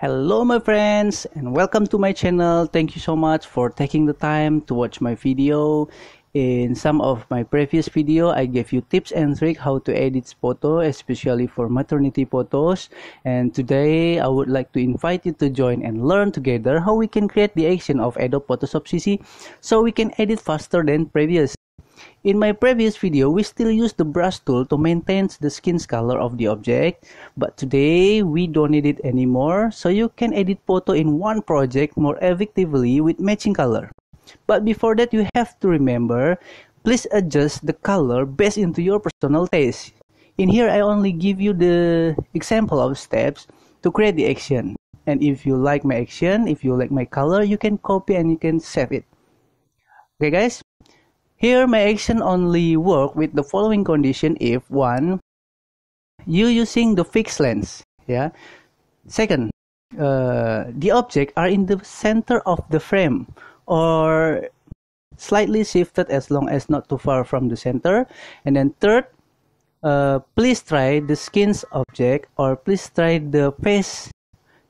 Hello my friends and welcome to my channel. Thank you so much for taking the time to watch my video. In some of my previous video, I gave you tips and tricks how to edit photo, especially for maternity photos. And today, I would like to invite you to join and learn together how we can create the action of Adobe Photoshop CC so we can edit faster than previous. In my previous video, we still use the brush tool to maintain the skin color of the object, but today we don't need it anymore, so you can edit photo in one project more effectively with matching color. But before that, you have to remember, please adjust the color based into your personal taste. In here, I only give you the example of steps to create the action. And if you like my action, if you like my color, you can copy and you can save it. Okay guys, here my action only work with the following condition if one, you using the fixed lens, yeah. Second, uh, the object are in the center of the frame or slightly shifted as long as not too far from the center. And then third, uh, please try the skin's object or please try the face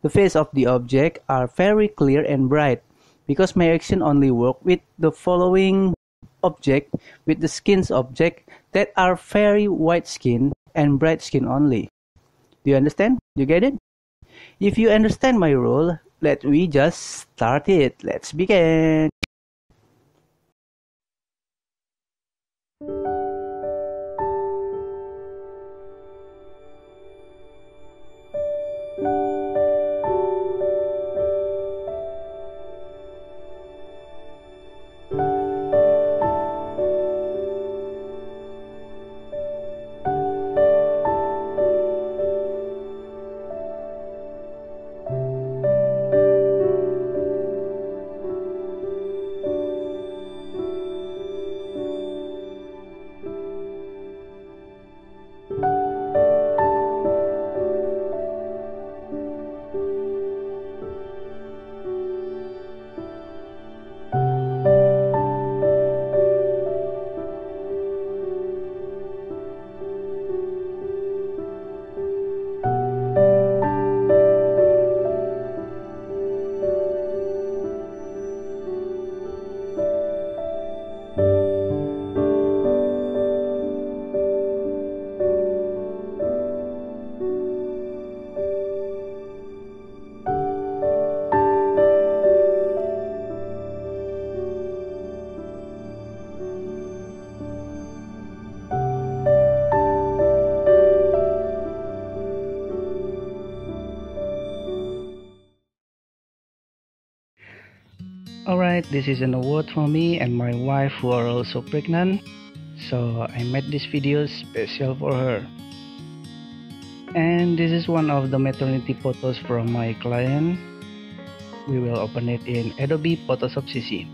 the face of the object are very clear and bright because my action only work with the following object with the skins object that are very white skin and bright skin only. Do you understand? You get it? If you understand my rule, let we just start it. Let's begin. Alright, this is an award for me and my wife who are also pregnant. So I made this video special for her. And this is one of the maternity photos from my client. We will open it in Adobe Photoshop CC.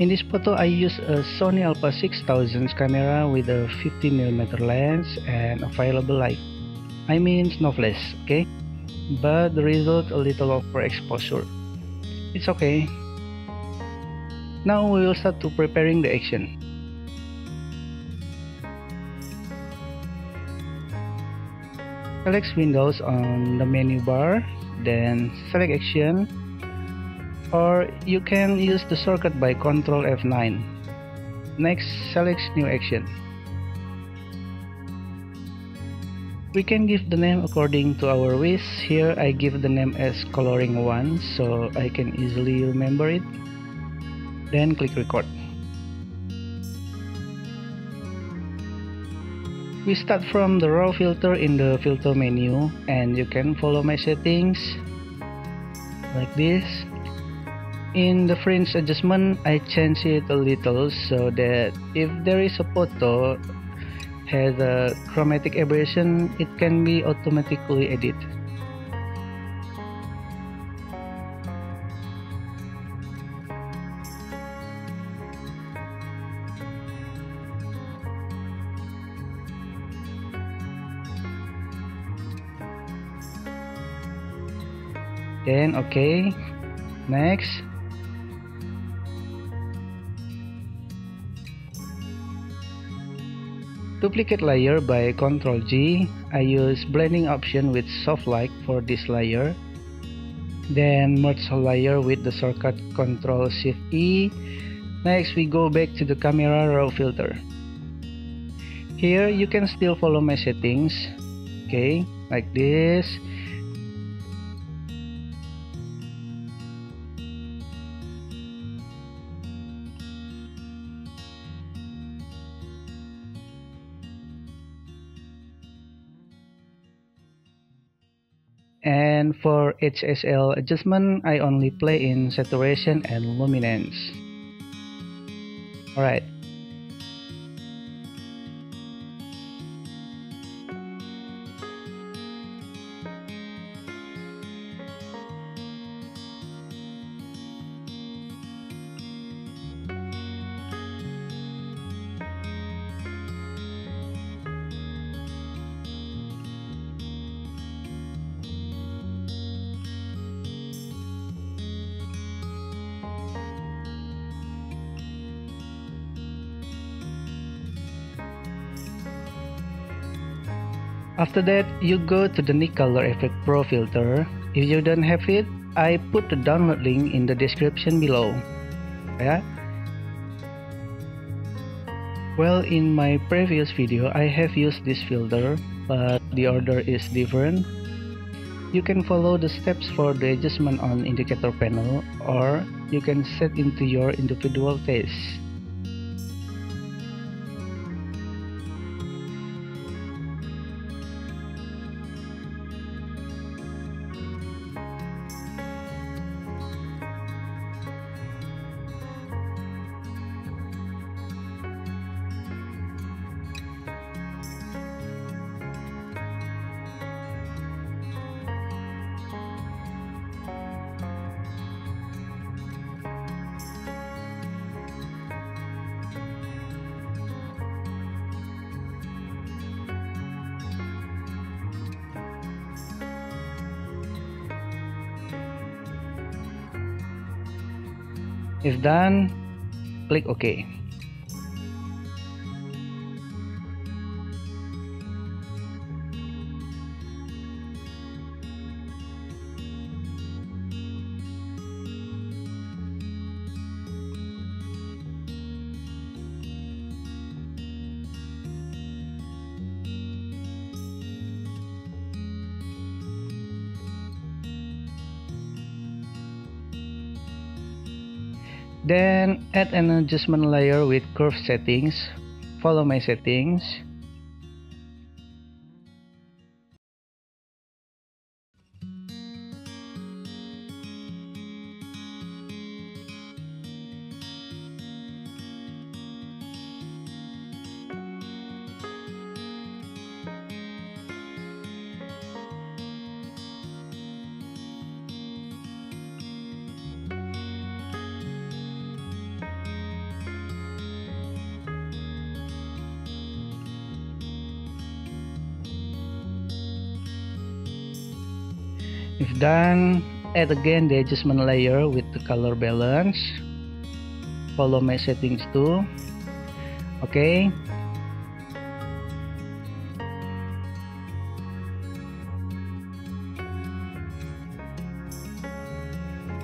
In this photo, I use a Sony Alpha 6000 camera with a 50mm lens and available light. I mean no flash, okay? But the result a little overexposure. It's okay. Now we will start to preparing the action. Select Windows on the menu bar, then select Action, or you can use the shortcut by Ctrl F9. Next, select New Action. We can give the name according to our wish. Here I give the name as coloring 1 so I can easily remember it. Then click record. We start from the raw filter in the filter menu and you can follow my settings like this. In the fringe adjustment I change it a little so that if there is a photo has a chromatic aberration, it can be automatically edited. Then okay, next duplicate layer by Ctrl G. I use blending option with soft light for this layer. Then merge layer with the shortcut Ctrl Shift E. Next we go back to the camera raw filter. Here you can still follow my settings. Okay, like this. And for HSL adjustment I only play in saturation and luminance. Alright After that, you go to the Nik Color Efex Pro filter. If you don't have it, I put the download link in the description below. Yeah. Well, in my previous video, I have used this filter, but the order is different. You can follow the steps for the adjustment on indicator panel or you can set into your individual taste. If done, click OK. Then add an adjustment layer with curve settings. Follow my settings. If done, add again the adjustment layer with the color balance. Follow my settings too. Okay.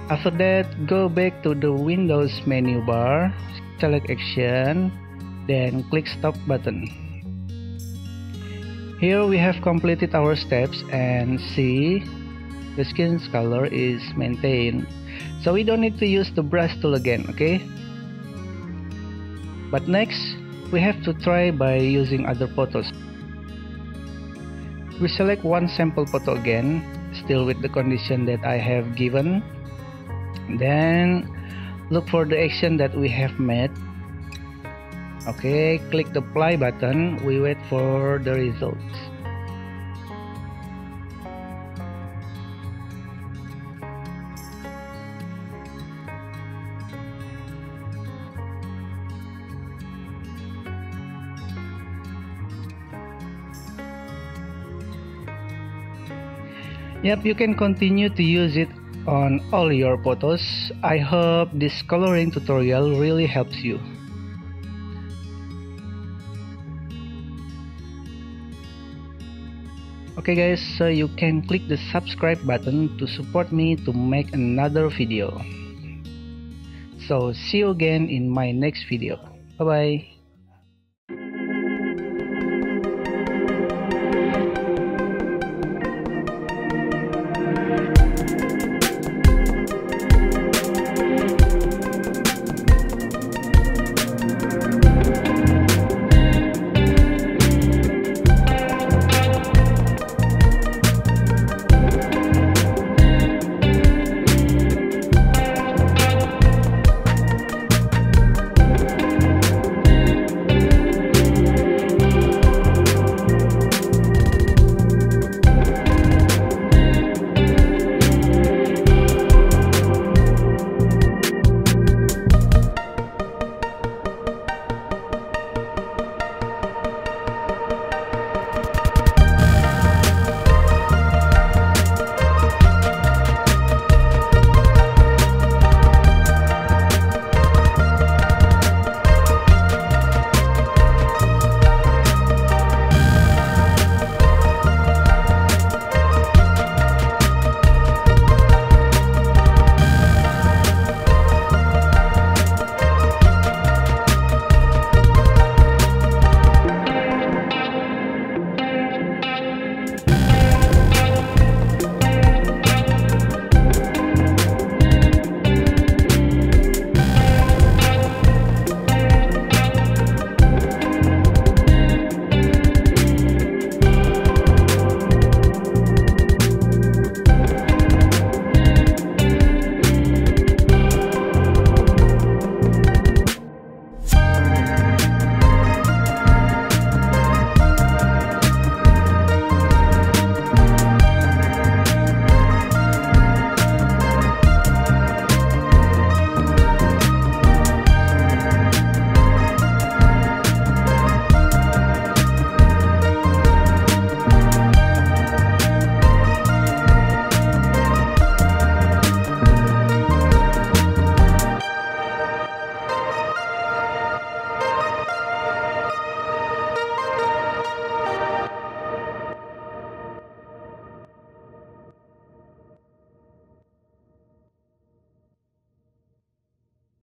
After that, go back to the Windows menu bar, select Action, then click Stop button. Here we have completed our steps and see the skin's color is maintained. So we don't need to use the brush tool again okay? But next we have to try by using other photos we select one sample photo again still with the condition that I have given. Then look for the action that we have made okay click the apply button. We wait for the results Yep, you can continue to use it on all your photos. I hope this coloring tutorial really helps you. Okay guys, so you can click the subscribe button to support me to make another video. So see you again in my next video. Bye bye.